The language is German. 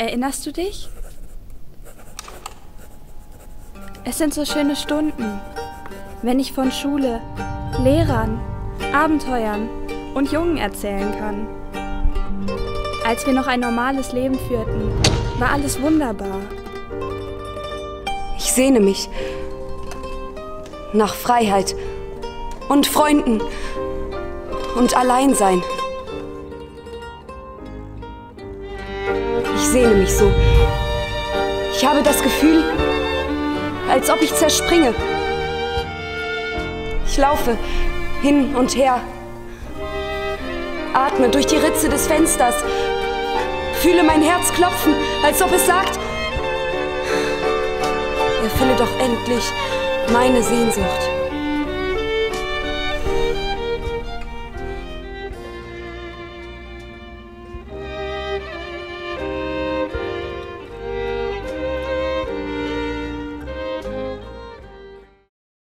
Erinnerst du dich? Es sind so schöne Stunden, wenn ich von Schule, Lehrern, Abenteuern und Jungen erzählen kann. Als wir noch ein normales Leben führten, war alles wunderbar. Ich sehne mich nach Freiheit und Freunden und Alleinsein. Ich sehne mich so. Ich habe das Gefühl, als ob ich zerspringe. Ich laufe hin und her, atme durch die Ritze des Fensters, fühle mein Herz klopfen, als ob es sagt, erfülle doch endlich meine Sehnsucht.